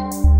Música